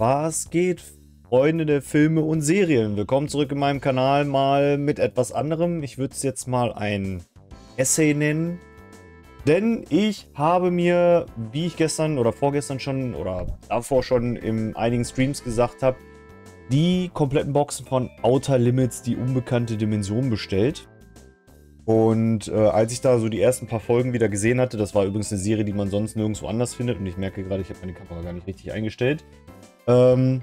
Was geht, Freunde der Filme und Serien? Willkommen zurück in meinem Kanal mal mit etwas anderem. Ich würde es jetzt mal ein Essay nennen. Denn ich habe mir, wie ich gestern oder vorgestern schon oder davor schon in einigen Streams gesagt habe, die kompletten Boxen von Outer Limits, die unbekannte Dimension bestellt. Und äh, als ich da so die ersten paar Folgen wieder gesehen hatte, das war übrigens eine Serie, die man sonst nirgendwo anders findet und ich merke gerade, ich habe meine Kamera gar nicht richtig eingestellt, ähm,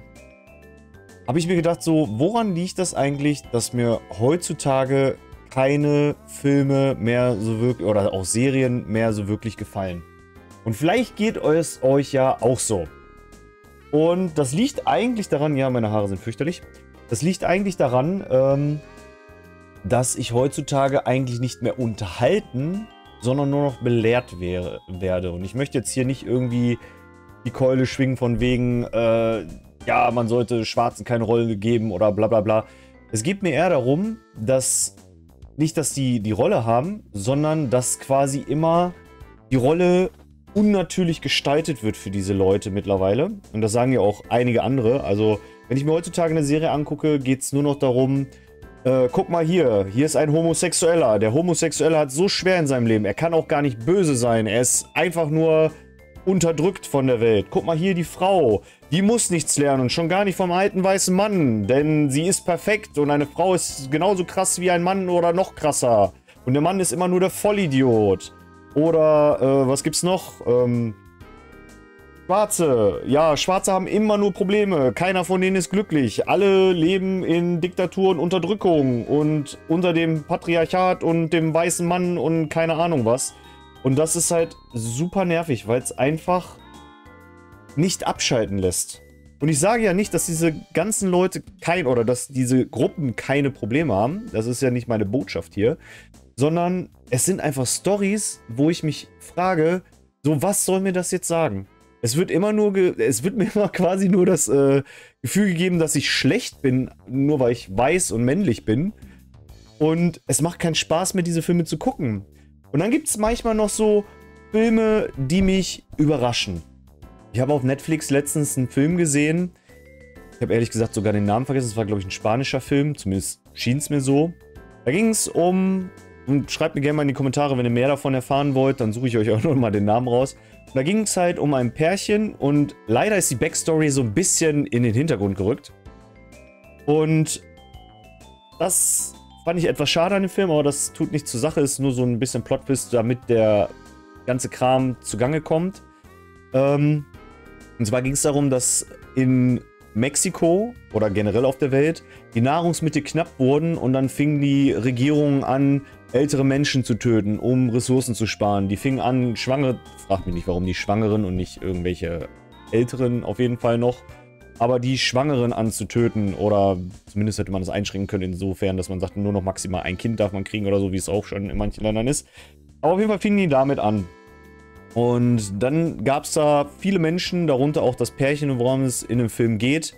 habe ich mir gedacht, so, woran liegt das eigentlich, dass mir heutzutage keine Filme mehr so wirklich, oder auch Serien mehr so wirklich gefallen? Und vielleicht geht es euch ja auch so. Und das liegt eigentlich daran, ja, meine Haare sind fürchterlich. Das liegt eigentlich daran, ähm, dass ich heutzutage eigentlich nicht mehr unterhalten, sondern nur noch belehrt wäre, werde. Und ich möchte jetzt hier nicht irgendwie die Keule schwingen von wegen, äh, ja, man sollte Schwarzen keine Rolle geben oder bla bla bla. Es geht mir eher darum, dass nicht, dass die die Rolle haben, sondern dass quasi immer die Rolle unnatürlich gestaltet wird für diese Leute mittlerweile. Und das sagen ja auch einige andere. Also, wenn ich mir heutzutage eine Serie angucke, geht es nur noch darum, äh, guck mal hier, hier ist ein Homosexueller. Der Homosexuelle hat so schwer in seinem Leben. Er kann auch gar nicht böse sein. Er ist einfach nur unterdrückt von der Welt. Guck mal hier die Frau. Die muss nichts lernen und schon gar nicht vom alten weißen Mann. Denn sie ist perfekt und eine Frau ist genauso krass wie ein Mann oder noch krasser. Und der Mann ist immer nur der Vollidiot. Oder, äh, was gibt's noch? Ähm, Schwarze. Ja, Schwarze haben immer nur Probleme. Keiner von denen ist glücklich. Alle leben in Diktatur und Unterdrückung und unter dem Patriarchat und dem weißen Mann und keine Ahnung was. Und das ist halt super nervig, weil es einfach nicht abschalten lässt. Und ich sage ja nicht, dass diese ganzen Leute kein oder dass diese Gruppen keine Probleme haben. Das ist ja nicht meine Botschaft hier. Sondern es sind einfach Stories, wo ich mich frage, so was soll mir das jetzt sagen? Es wird immer nur, es wird mir immer quasi nur das äh, Gefühl gegeben, dass ich schlecht bin, nur weil ich weiß und männlich bin. Und es macht keinen Spaß mehr, diese Filme zu gucken. Und dann gibt es manchmal noch so Filme, die mich überraschen. Ich habe auf Netflix letztens einen Film gesehen. Ich habe ehrlich gesagt sogar den Namen vergessen. Es war, glaube ich, ein spanischer Film. Zumindest schien es mir so. Da ging es um. Und schreibt mir gerne mal in die Kommentare, wenn ihr mehr davon erfahren wollt. Dann suche ich euch auch nochmal den Namen raus. da ging es halt um ein Pärchen. Und leider ist die Backstory so ein bisschen in den Hintergrund gerückt. Und das Fand ich etwas schade an dem Film, aber das tut nichts zur Sache. Ist nur so ein bisschen Plotwist, damit der ganze Kram zugange kommt. Ähm, und zwar ging es darum, dass in Mexiko oder generell auf der Welt die Nahrungsmittel knapp wurden und dann fingen die Regierungen an, ältere Menschen zu töten, um Ressourcen zu sparen. Die fingen an, Schwangere, frag mich nicht, warum die Schwangeren und nicht irgendwelche Älteren auf jeden Fall noch, aber die Schwangeren anzutöten oder zumindest hätte man das einschränken können insofern, dass man sagt, nur noch maximal ein Kind darf man kriegen oder so, wie es auch schon in manchen Ländern ist. Aber auf jeden Fall fingen die damit an. Und dann gab es da viele Menschen, darunter auch das Pärchen, worum es in dem Film geht,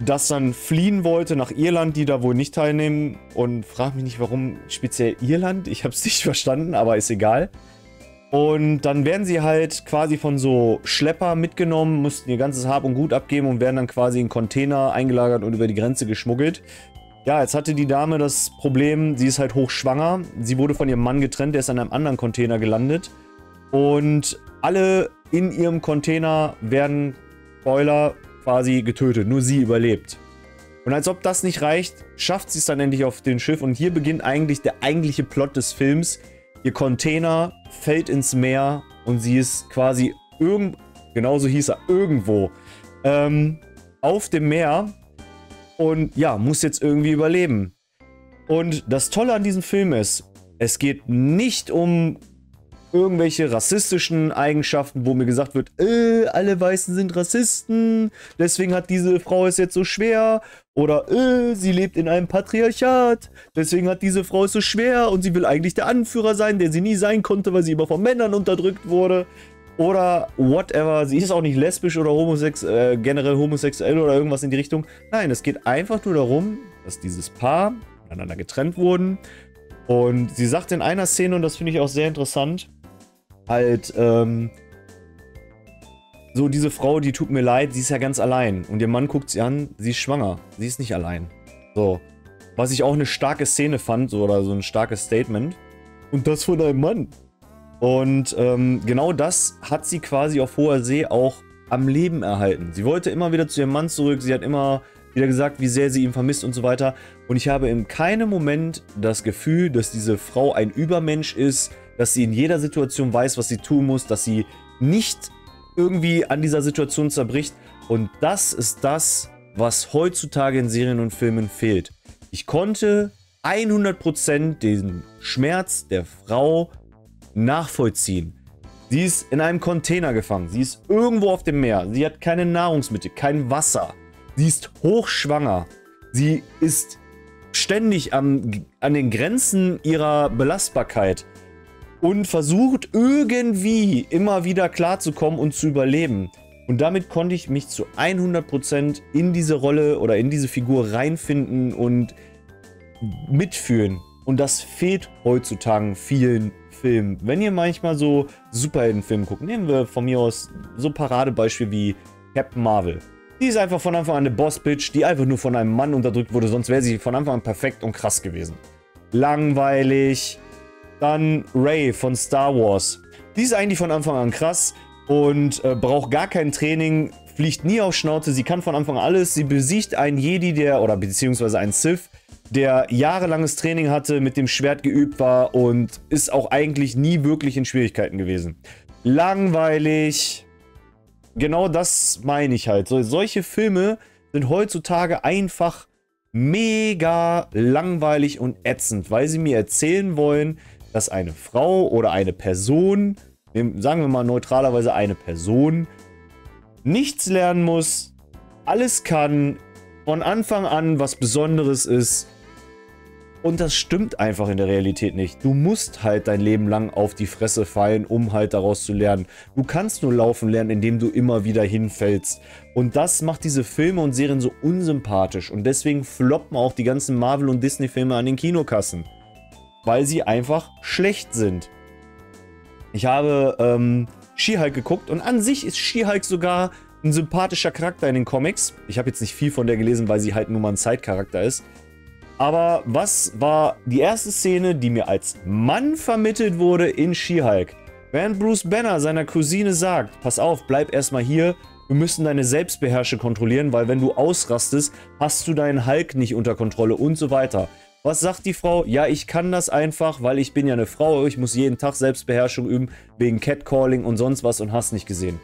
das dann fliehen wollte nach Irland, die da wohl nicht teilnehmen. Und frag mich nicht, warum speziell Irland. Ich habe es nicht verstanden, aber ist egal. Und dann werden sie halt quasi von so Schlepper mitgenommen, mussten ihr ganzes Hab und Gut abgeben und werden dann quasi in Container eingelagert und über die Grenze geschmuggelt. Ja, jetzt hatte die Dame das Problem, sie ist halt hochschwanger. Sie wurde von ihrem Mann getrennt, der ist an einem anderen Container gelandet. Und alle in ihrem Container werden, Spoiler, quasi getötet. Nur sie überlebt. Und als ob das nicht reicht, schafft sie es dann endlich auf den Schiff. Und hier beginnt eigentlich der eigentliche Plot des Films. Ihr Container fällt ins Meer und sie ist quasi irgend, genauso hieß er, irgendwo ähm, auf dem Meer und ja, muss jetzt irgendwie überleben. Und das Tolle an diesem Film ist, es geht nicht um irgendwelche rassistischen Eigenschaften, wo mir gesagt wird, äh, alle Weißen sind Rassisten, deswegen hat diese Frau es jetzt so schwer. Oder, äh, sie lebt in einem Patriarchat, deswegen hat diese Frau es so schwer und sie will eigentlich der Anführer sein, der sie nie sein konnte, weil sie immer von Männern unterdrückt wurde. Oder whatever, sie ist auch nicht lesbisch oder homosex äh, generell homosexuell oder irgendwas in die Richtung. Nein, es geht einfach nur darum, dass dieses Paar voneinander getrennt wurden. Und sie sagt in einer Szene, und das finde ich auch sehr interessant, halt, ähm, so diese Frau, die tut mir leid, sie ist ja ganz allein. Und ihr Mann guckt sie an, sie ist schwanger. Sie ist nicht allein. So. Was ich auch eine starke Szene fand, so, oder so ein starkes Statement. Und das von einem Mann. Und ähm, genau das hat sie quasi auf hoher See auch am Leben erhalten. Sie wollte immer wieder zu ihrem Mann zurück, sie hat immer wieder gesagt, wie sehr sie ihn vermisst und so weiter. Und ich habe in keinem Moment das Gefühl, dass diese Frau ein Übermensch ist, dass sie in jeder Situation weiß, was sie tun muss, dass sie nicht irgendwie an dieser Situation zerbricht. Und das ist das, was heutzutage in Serien und Filmen fehlt. Ich konnte 100% den Schmerz der Frau nachvollziehen. Sie ist in einem Container gefangen. Sie ist irgendwo auf dem Meer. Sie hat keine Nahrungsmittel, kein Wasser. Sie ist hochschwanger. Sie ist ständig am, an den Grenzen ihrer Belastbarkeit und versucht irgendwie immer wieder klarzukommen und zu überleben. Und damit konnte ich mich zu 100% in diese Rolle oder in diese Figur reinfinden und mitfühlen. Und das fehlt heutzutage vielen Filmen. Wenn ihr manchmal so Superheldenfilme guckt, nehmen wir von mir aus so Paradebeispiel wie Captain Marvel. Die ist einfach von Anfang an eine Boss-Bitch, die einfach nur von einem Mann unterdrückt wurde, sonst wäre sie von Anfang an perfekt und krass gewesen. Langweilig, dann Ray von Star Wars. Die ist eigentlich von Anfang an krass und äh, braucht gar kein Training, fliegt nie auf Schnauze, sie kann von Anfang an alles. Sie besiegt einen Jedi, der, oder beziehungsweise einen Sith, der jahrelanges Training hatte, mit dem Schwert geübt war und ist auch eigentlich nie wirklich in Schwierigkeiten gewesen. Langweilig. Genau das meine ich halt. So, solche Filme sind heutzutage einfach mega langweilig und ätzend, weil sie mir erzählen wollen, dass eine Frau oder eine Person, sagen wir mal neutralerweise eine Person, nichts lernen muss, alles kann, von Anfang an was Besonderes ist. Und das stimmt einfach in der Realität nicht. Du musst halt dein Leben lang auf die Fresse fallen, um halt daraus zu lernen. Du kannst nur laufen lernen, indem du immer wieder hinfällst. Und das macht diese Filme und Serien so unsympathisch. Und deswegen floppen auch die ganzen Marvel- und Disney-Filme an den Kinokassen weil sie einfach schlecht sind. Ich habe ähm, She-Hulk geguckt und an sich ist She-Hulk sogar ein sympathischer Charakter in den Comics. Ich habe jetzt nicht viel von der gelesen, weil sie halt nur mal ein Zeitcharakter ist. Aber was war die erste Szene, die mir als Mann vermittelt wurde in She-Hulk? Während Bruce Banner seiner Cousine sagt, pass auf, bleib erstmal hier, wir müssen deine Selbstbeherrsche kontrollieren, weil wenn du ausrastest, hast du deinen Hulk nicht unter Kontrolle und so weiter. Was sagt die Frau? Ja, ich kann das einfach, weil ich bin ja eine Frau. Ich muss jeden Tag Selbstbeherrschung üben, wegen Catcalling und sonst was und hast nicht gesehen.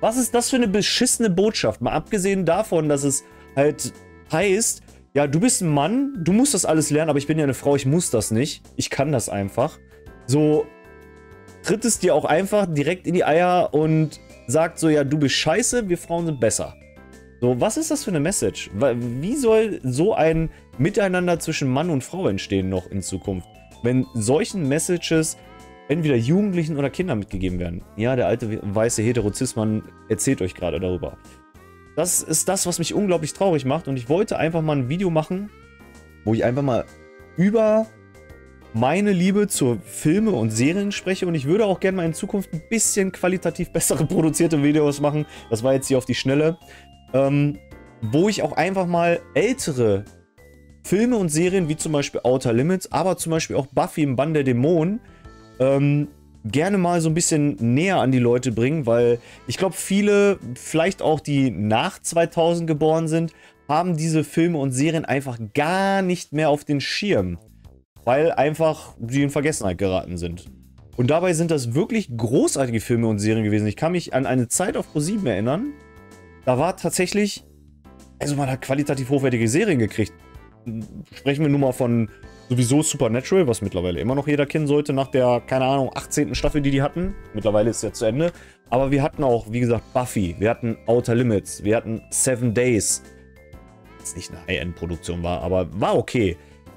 Was ist das für eine beschissene Botschaft? Mal abgesehen davon, dass es halt heißt, ja, du bist ein Mann, du musst das alles lernen, aber ich bin ja eine Frau, ich muss das nicht. Ich kann das einfach. So tritt es dir auch einfach direkt in die Eier und sagt so, ja, du bist scheiße, wir Frauen sind besser. So, was ist das für eine Message? Wie soll so ein Miteinander zwischen Mann und Frau entstehen noch in Zukunft, wenn solchen Messages entweder Jugendlichen oder Kindern mitgegeben werden? Ja, der alte weiße Heterozismann erzählt euch gerade darüber. Das ist das, was mich unglaublich traurig macht und ich wollte einfach mal ein Video machen, wo ich einfach mal über meine Liebe zu Filme und Serien spreche und ich würde auch gerne mal in Zukunft ein bisschen qualitativ bessere produzierte Videos machen. Das war jetzt hier auf die Schnelle ähm, wo ich auch einfach mal ältere Filme und Serien, wie zum Beispiel Outer Limits, aber zum Beispiel auch Buffy im Bann der Dämonen, ähm, gerne mal so ein bisschen näher an die Leute bringen, weil ich glaube, viele, vielleicht auch die nach 2000 geboren sind, haben diese Filme und Serien einfach gar nicht mehr auf den Schirm, weil einfach sie in Vergessenheit geraten sind. Und dabei sind das wirklich großartige Filme und Serien gewesen. Ich kann mich an eine Zeit auf ProSieben erinnern, da war tatsächlich, also man hat qualitativ hochwertige Serien gekriegt. Sprechen wir nun mal von sowieso Supernatural, was mittlerweile immer noch jeder kennen sollte, nach der, keine Ahnung, 18. Staffel, die die hatten. Mittlerweile ist es ja zu Ende. Aber wir hatten auch, wie gesagt, Buffy, wir hatten Outer Limits, wir hatten Seven Days. Was nicht eine High-End-Produktion war, aber war okay.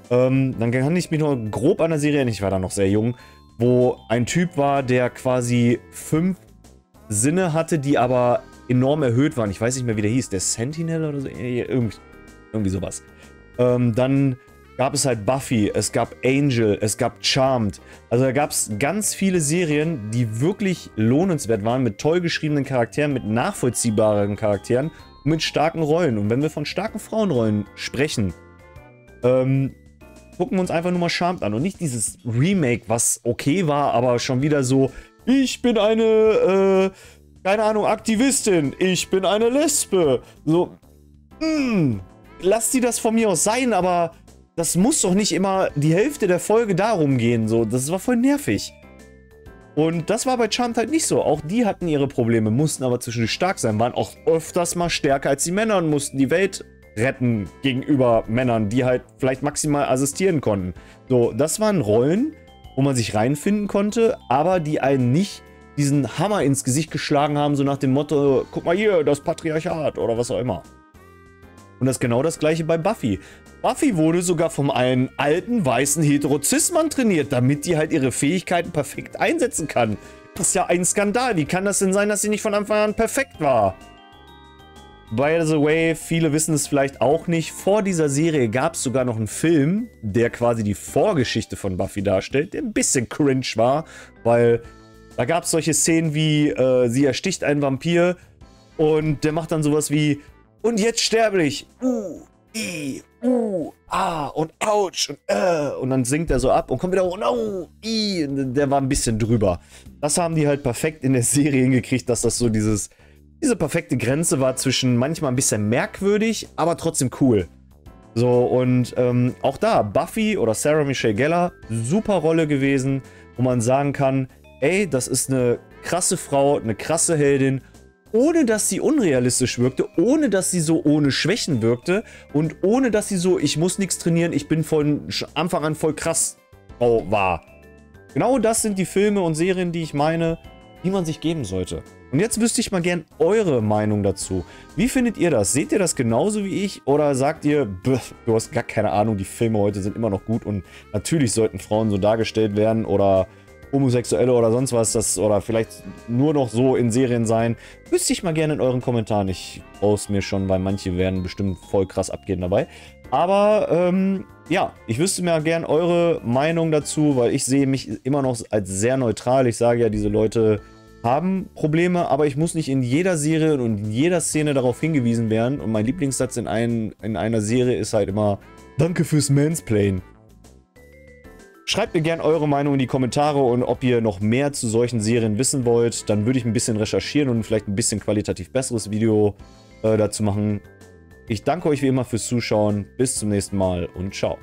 Ähm, dann kann ich mich nur grob an der Serie erinnern, ich war da noch sehr jung, wo ein Typ war, der quasi fünf Sinne hatte, die aber enorm erhöht waren. Ich weiß nicht mehr, wie der hieß. Der Sentinel oder so? Irgendwie, irgendwie sowas. Ähm, dann gab es halt Buffy, es gab Angel, es gab Charmed. Also da gab es ganz viele Serien, die wirklich lohnenswert waren, mit toll geschriebenen Charakteren, mit nachvollziehbaren Charakteren und mit starken Rollen. Und wenn wir von starken Frauenrollen sprechen, ähm, gucken wir uns einfach nur mal Charmed an und nicht dieses Remake, was okay war, aber schon wieder so, ich bin eine, äh, keine Ahnung, Aktivistin, ich bin eine Lesbe. So, mh, hm, lass sie das von mir aus sein, aber das muss doch nicht immer die Hälfte der Folge darum gehen. So, das war voll nervig. Und das war bei Charmed halt nicht so. Auch die hatten ihre Probleme, mussten aber zwischendurch stark sein, waren auch öfters mal stärker als die Männer und mussten die Welt retten gegenüber Männern, die halt vielleicht maximal assistieren konnten. So, das waren Rollen, wo man sich reinfinden konnte, aber die einen nicht diesen Hammer ins Gesicht geschlagen haben, so nach dem Motto, guck mal hier, das Patriarchat oder was auch immer. Und das ist genau das gleiche bei Buffy. Buffy wurde sogar vom einen alten, weißen Heterozismann trainiert, damit die halt ihre Fähigkeiten perfekt einsetzen kann. Das ist ja ein Skandal. Wie kann das denn sein, dass sie nicht von Anfang an perfekt war? By the way, viele wissen es vielleicht auch nicht. Vor dieser Serie gab es sogar noch einen Film, der quasi die Vorgeschichte von Buffy darstellt, der ein bisschen cringe war, weil da gab es solche Szenen wie, äh, sie ersticht einen Vampir und der macht dann sowas wie, und jetzt sterbe ich. Uh, i, uh, ah und ouch und äh. Und dann sinkt er so ab und kommt wieder und au, i. Und der war ein bisschen drüber. Das haben die halt perfekt in der Serie hingekriegt, dass das so dieses, diese perfekte Grenze war zwischen manchmal ein bisschen merkwürdig, aber trotzdem cool. So, und ähm, auch da, Buffy oder Sarah Michelle Geller, super Rolle gewesen, wo man sagen kann, ey, das ist eine krasse Frau, eine krasse Heldin ohne dass sie unrealistisch wirkte, ohne dass sie so ohne Schwächen wirkte und ohne dass sie so, ich muss nichts trainieren, ich bin von Anfang an voll krass war. Genau das sind die Filme und Serien, die ich meine, die man sich geben sollte. Und jetzt wüsste ich mal gern eure Meinung dazu. Wie findet ihr das? Seht ihr das genauso wie ich? Oder sagt ihr, du hast gar keine Ahnung, die Filme heute sind immer noch gut und natürlich sollten Frauen so dargestellt werden oder Homosexuelle oder sonst was, das oder vielleicht nur noch so in Serien sein, wüsste ich mal gerne in euren Kommentaren. Ich brauche es mir schon, weil manche werden bestimmt voll krass abgehen dabei. Aber ähm, ja, ich wüsste mir gerne eure Meinung dazu, weil ich sehe mich immer noch als sehr neutral. Ich sage ja, diese Leute haben Probleme, aber ich muss nicht in jeder Serie und in jeder Szene darauf hingewiesen werden. Und mein Lieblingssatz in, ein, in einer Serie ist halt immer, danke fürs Mansplain. Schreibt mir gerne eure Meinung in die Kommentare und ob ihr noch mehr zu solchen Serien wissen wollt. Dann würde ich ein bisschen recherchieren und vielleicht ein bisschen qualitativ besseres Video äh, dazu machen. Ich danke euch wie immer fürs Zuschauen. Bis zum nächsten Mal und ciao.